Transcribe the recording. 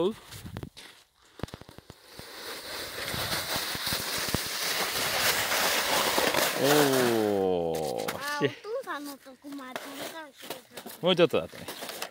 おおもうちょっとだったね。